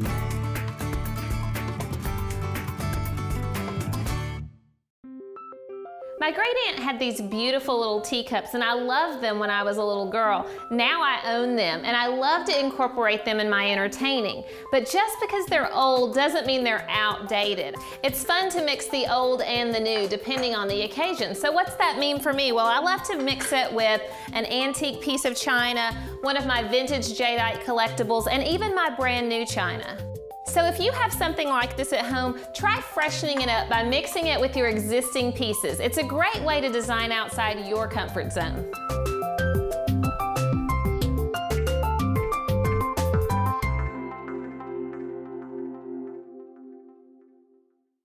you My great aunt had these beautiful little teacups and I loved them when I was a little girl. Now I own them and I love to incorporate them in my entertaining. But just because they're old doesn't mean they're outdated. It's fun to mix the old and the new depending on the occasion. So what's that mean for me? Well, I love to mix it with an antique piece of china, one of my vintage jadeite collectibles, and even my brand new china. So if you have something like this at home, try freshening it up by mixing it with your existing pieces. It's a great way to design outside your comfort zone.